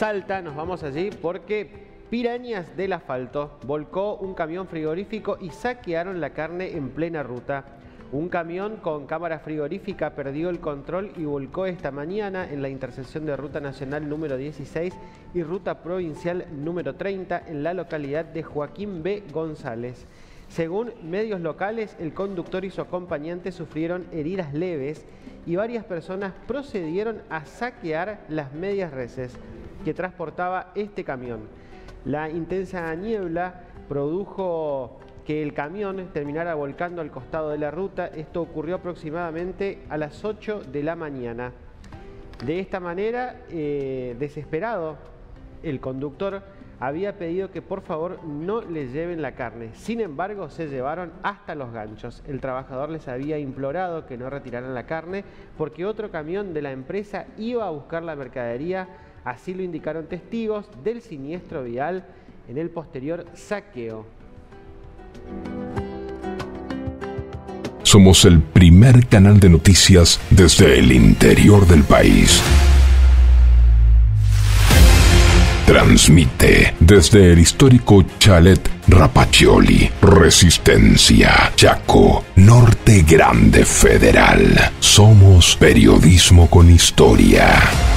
Salta nos vamos allí porque Pirañas del asfalto volcó un camión frigorífico y saquearon la carne en plena ruta. Un camión con cámara frigorífica perdió el control y volcó esta mañana en la intersección de Ruta Nacional número 16 y Ruta Provincial número 30 en la localidad de Joaquín B. González. Según medios locales, el conductor y su acompañante sufrieron heridas leves y varias personas procedieron a saquear las medias reses que transportaba este camión. La intensa niebla produjo que el camión terminara volcando al costado de la ruta. Esto ocurrió aproximadamente a las 8 de la mañana. De esta manera, eh, desesperado, el conductor había pedido que por favor no le lleven la carne. Sin embargo, se llevaron hasta los ganchos. El trabajador les había implorado que no retiraran la carne porque otro camión de la empresa iba a buscar la mercadería. Así lo indicaron testigos del siniestro vial en el posterior saqueo. Somos el primer canal de noticias desde el interior del país. Transmite desde el histórico Chalet Rapacioli, Resistencia, Chaco, Norte Grande Federal. Somos periodismo con historia.